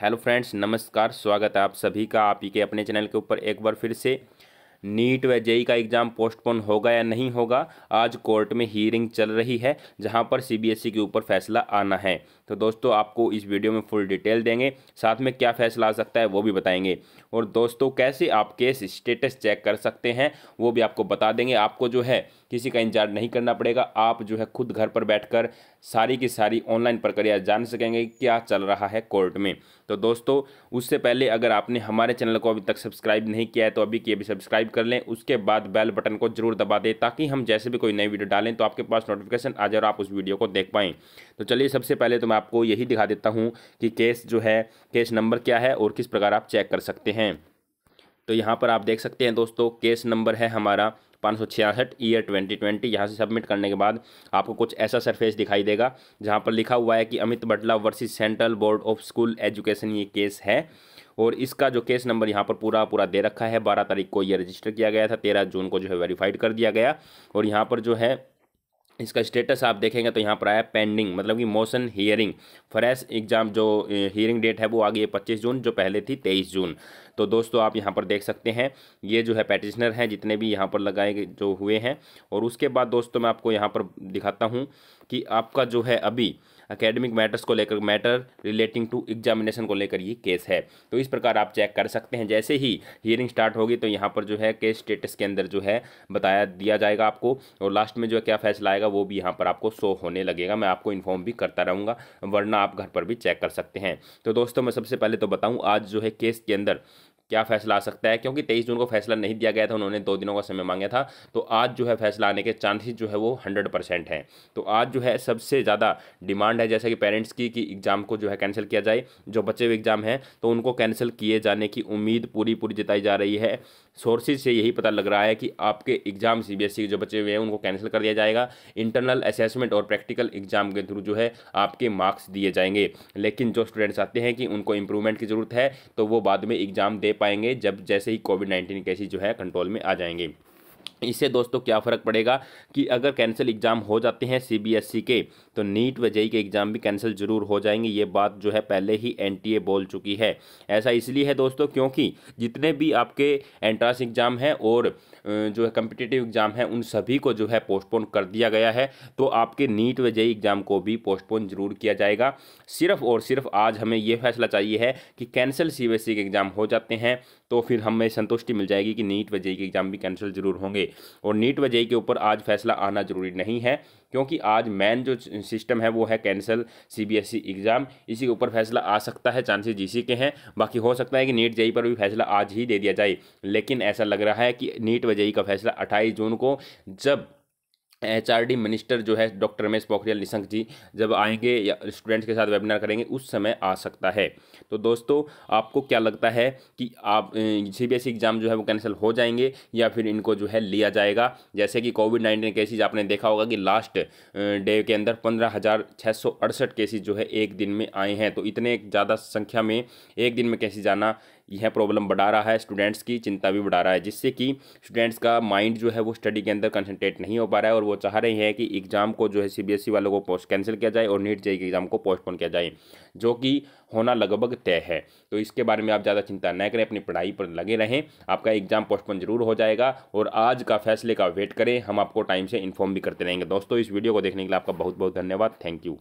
Hello friends, नमस्कार, स्वागत है आप सभी का, आप ही के अपने चैनल के ऊपर एक बार फिर से। नीट व जेई का एग्ज़ाम पोस्टपोन होगा या नहीं होगा, आज कोर्ट में हियरिंग चल रही है, जहाँ पर सीबीएसई के ऊपर फैसला आना है। तो दोस्तों, आपको इस वीडियो में फुल डिटेल देंगे, साथ में क्या फैसला आ सकता है वो भी बताएँगे। और दोस्तों, कैसे आप केस स्टेटस चेक कर सकते हैं, वो भी आपको बता देंगे। आपको जो है, किसी का इंतज़ार नहीं करना पड़ेगा, आप जो है खुद घर पर बैठकर सारी की सारी ऑनलाइन प्रक्रिया जान सकेंगे क्या चल रहा है कोर्ट में। तो दोस्तों, उससे पहले अगर आपने हमारे चैनल को अभी तक सब्सक्राइब नहीं किया है तो अभी की अभी सब्सक्राइब कर लें। उसके बाद बेल बटन को ज़रूर दबा दें ताकि हम जैसे भी कोई नई वीडियो डालें तो आपके पास नोटिफिकेशन आ जाए और आप उस वीडियो को देख पाएँ। तो चलिए, सबसे पहले तो मैं आपको यही दिखा देता हूँ कि केस जो है, केस नंबर क्या है और किस प्रकार आप चेक कर सकते हैं। तो यहाँ पर आप देख सकते हैं दोस्तों, केस नंबर है हमारा पाँच सौ छियासठ ईयर ट्वेंटी ट्वेंटी यहाँ से सबमिट करने के बाद आपको कुछ ऐसा सरफेस दिखाई देगा, जहाँ पर लिखा हुआ है कि Amit Batla versus central board of school education ये केस है। और इसका जो केस नंबर यहाँ पर पूरा पूरा दे रखा है, बारह तारीख को ये रजिस्टर किया गया था, तेरह जून को जो है वेरीफाइड कर दिया गया। और यहाँ पर जो है इसका स्टेटस आप देखेंगे तो यहाँ पर आया पेंडिंग मतलब कि मोशन हियरिंग फ्रेश एग्ज़ाम जो हियरिंग डेट है वो आ गई है पच्चीस जून, जो पहले थी तेईस जून. तो दोस्तों आप यहाँ पर देख सकते हैं, ये जो है पैटिशनर हैं, जितने भी यहाँ पर लगाए जो हुए हैं. और उसके बाद दोस्तों मैं आपको यहाँ पर दिखाता हूँ कि आपका जो है अभी अकेडमिक मैटर्स को लेकर मैटर रिलेटिंग टू एग्जामिनेशन को लेकर ये केस है। तो इस प्रकार आप चेक कर सकते हैं। जैसे ही हियरिंग स्टार्ट होगी तो यहाँ पर जो है केस स्टेटस के अंदर जो है बताया, दिया जाएगा आपको। और लास्ट में जो है क्या फैसला आएगा, वो भी यहाँ पर आपको शो होने लगेगा। मैं आपको इन्फॉर्म भी करता रहूँगा, वरना आप घर पर भी चेक कर सकते हैं। तो दोस्तों, मैं सबसे पहले तो बताऊँ, आज जो है केस के अंदर क्या फैसला आ सकता है? क्योंकि तेईस जून को फैसला नहीं दिया गया था, उन्होंने दो दिनों का समय मांगा था। तो आज जो है फैसला आने के चांसेस जो है वो हंड्रेड परसेंट हैं। तो आज जो है सबसे ज़्यादा डिमांड है, जैसे कि पेरेंट्स की, कि एग्ज़ाम को जो है कैंसिल किया जाए। जो बच्चे हुए एग्ज़ाम हैं तो उनको कैंसिल किए जाने की उम्मीद पूरी पूरी जताई जा रही है। सोर्सेज से यही पता लग रहा है कि आपके एग्ज़ाम सी के जो बच्चे हुए हैं, उनको कैंसिल कर दिया जाएगा। इंटरनल असेसमेंट और प्रैक्टिकल एग्ज़ाम के थ्रू जो है आपके मार्क्स दिए जाएँगे। लेकिन जो स्टूडेंट्स आते हैं कि उनको इम्प्रूवमेंट की ज़रूरत है तो वो बाद में एग्ज़ाम दे पाएँगे जब जैसे ही कोविड नाइन्टीन केसेज जो है कंट्रोल में आ जाएँगे। इससे दोस्तों क्या फ़र्क पड़ेगा कि अगर कैंसिल एग्ज़ाम हो जाते हैं सीबीएसई के तो नीट व जेई के एग्ज़ाम भी कैंसिल ज़रूर हो जाएँगे। ये बात जो है पहले ही एनटीए बोल चुकी है। ऐसा इसलिए है दोस्तों क्योंकि जितने भी आपके एंट्रांस एग्ज़ाम हैं और जो है कम्पिटिटिव एग्ज़ाम है, उन सभी को जो है पोस्टपोन कर दिया गया है तो आपके नीट व जेई एग्ज़ाम को भी पोस्टपोन ज़रूर किया जाएगा। सिर्फ़ और सिर्फ़ आज हमें ये फैसला चाहिए है कि कैंसिल सीबीएसई के एग्ज़ाम हो जाते हैं। तो फिर हमें संतुष्टि मिल जाएगी कि नीट व जेई के एग्ज़ाम भी कैंसिल ज़रूर होंगे। और नीट व जेई के ऊपर आज फैसला आना ज़रूरी नहीं है, क्योंकि आज मेन जो सिस्टम है वो है कैंसिल सीबीएसई एग्ज़ाम। इसी के ऊपर फैसला आ सकता है, चांसेस इसी के हैं। बाकी हो सकता है कि नीट जेई पर भी फैसला आज ही दे दिया जाए, लेकिन ऐसा लग रहा है कि नीट व जेई का फैसला अट्ठाईस जून को, जब एचआरडी मिनिस्टर जो है डॉक्टर रमेश पोखरियाल निशंक जी जब आएँगे या स्टूडेंट्स के साथ वेबिनार करेंगे, उस समय आ सकता है। तो दोस्तों, आपको क्या लगता है कि आप सीबीएसई एग्ज़ाम जो है वो कैंसिल हो जाएँगे या फिर इनको जो है लिया जाएगा? जैसे कि कोविड नाइन्टीन केसेज आपने देखा होगा कि लास्ट डे के अंदर पंद्रह हज़ार छः सौ अड़सठ केसेज जो है एक दिन में आए हैं। तो इतने ज़्यादा संख्या में एक दिन में केसेज आना यह प्रॉब्लम बढ़ा रहा है स्टूडेंट्स की चिंता भी बढ़ा रहा है, जिससे कि स्टूडेंट्स का माइंड जो है वो स्टडी के अंदर कंसंट्रेट नहीं हो पा रहा है और वो चाह रहे हैं कि एग्ज़ाम को जो है सीबीएसई e वालों को पोस्ट कैंसिल किया जाए और नीट जेई के एग्ज़ाम को पोस्टपोन किया जाए, जो कि होना लगभग तय है। तो इसके बारे में आप ज़्यादा चिंता न करें, अपनी पढ़ाई पर लगे रहें, आपका एग्ज़ाम पोस्टपोन ज़रूर हो जाएगा और आज का फैसले का वेट करें, हम आपको टाइम से इन्फॉर्म भी करते रहेंगे। दोस्तों, इस वीडियो को देखने के लिए आपका बहुत बहुत धन्यवाद। Thank you